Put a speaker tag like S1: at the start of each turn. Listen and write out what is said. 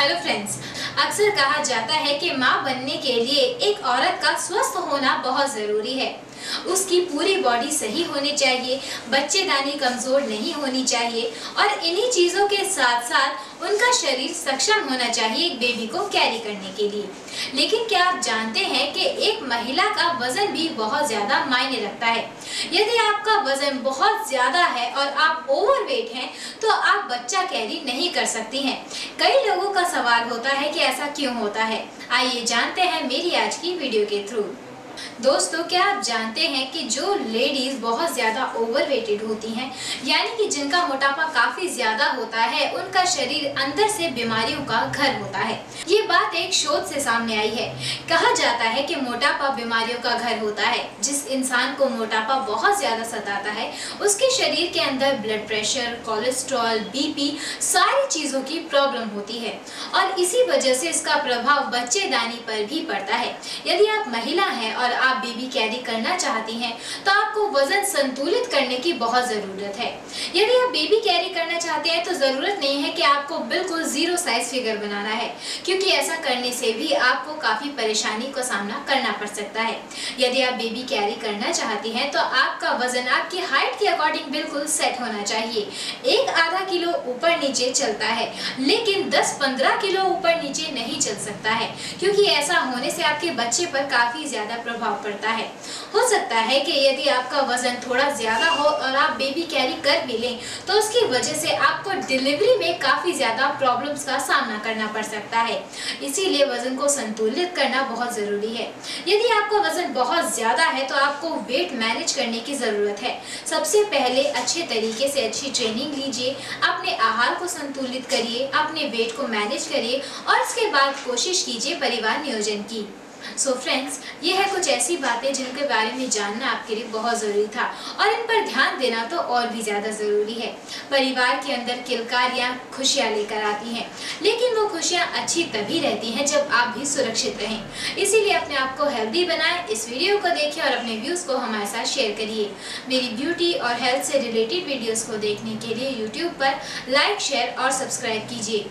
S1: Hello friends अक्सर कहा जाता है कि माँ बनने के लिए एक औरत का स्वस्थ होना बहुत ज़रूरी है। उसकी पूरी बॉडी सही होनी चाहिए, बच्चे दानी कमज़ोर नहीं होनी चाहिए और इन्हीं चीज़ों के साथ साथ उनका शरीर सक्षम होना चाहिए एक बेबी को कैरी करने के लिए। लेकिन क्या आप जानते हैं कि एक महिला का वज़न भी बहुत ज़्यादा मायने रखता है? यदि आपका वज़न बहुत ज़्यादा है और आप ओवरवेट हैं तो आप बच्चा कैरी नहीं कर सकती हैं। कई लोगों का सवाल होता है कि ऐसा क्यों होता है? आइए जानते हैं मेरी आज की वीडियो के थ्रू दोस्तों, क्या आप जानते हैं कि जो लेडीज़ बहुत ज़्यादा ओवरवेटेड होती हैं? यानी कि जिनका मोटापा काफ़ी ज़्यादा होता है, उनका शरीर अंदर से बीमारियों का घर होता है। ये बात एक शोध से सामने आई है। कहा जाता है कि मोटापा बीमारियों का घर होता है। जिस इंसान को मोटापा बहुत ज़्यादा सताता है, उसके शरीर के अंदर ब्लड प्रेशर कोलेस्ट्रॉल बीपी सारी चीज़ों की प्रॉब्लम होती है। और इसी वजह से इसका प्रभाव बच्चेदानी पर भी पड़ता है। यदि आप महिला हैं और आप बेबी कैरी करना चाहती हैं तो आपको वज़न संतुलित करने की बहुत ज़रूरत है। यदि आप बेबी कैरी चाहते हैं तो ज़रूरत नहीं है कि आपको बिल्कुल ज़ीरो साइज़ फिगर बनाना है, क्योंकि ऐसा करने से भी आपको काफ़ी परेशानी का सामना करना पड़ सकता है। यदि आप बेबी कैरी करना चाहती हैं तो आपका वज़न आपकी हाइट के अकॉर्डिंग बिल्कुल सेट होना चाहिए। एक आधा किलो ऊपर नीचे चलता है, लेकिन 10-15 किलो ऊपर नीचे नहीं चल सकता है, क्योंकि ऐसा होने से आपके बच्चे पर काफ़ी ज़्यादा प्रभाव पड़ता है। हो सकता है कि यदि आपका वज़न थोड़ा ज़्यादा हो और आप बेबी कैरी कर भी लें तो उसकी वजह से आपको डिलीवरी में काफ़ी ज़्यादा प्रॉब्लम्स का सामना करना पड़ सकता है। इसीलिए वज़न को संतुलित करना बहुत ज़रूरी है। यदि आपका वज़न बहुत ज़्यादा है तो आपको वेट मैनेज करने की ज़रूरत है। सबसे पहले अच्छे तरीके से अच्छी ट्रेनिंग लीजिए, अपने आहार को संतुलित करिए, अपने वेट को मैनेज करिए और इसके बाद कोशिश कीजिए परिवार नियोजन की। सो so फ्रेंड्स ये है कुछ ऐसी बातें जिनके बारे में जानना आपके लिए बहुत ज़रूरी था और इन पर ध्यान देना तो और भी ज़्यादा ज़रूरी है। परिवार के अंदर किलकारियाँ खुशियाँ लेकर आती हैं, लेकिन वो खुशियाँ अच्छी तभी रहती हैं जब आप भी सुरक्षित रहें। इसीलिए अपने आप को हेल्दी बनाएँ, इस वीडियो को देखें और अपने व्यूज़ को हमारे साथ शेयर करिए। मेरी ब्यूटी और हेल्थ से रिलेटेड वीडियोज़ को देखने के लिए यूट्यूब पर लाइक शेयर और सब्सक्राइब कीजिए।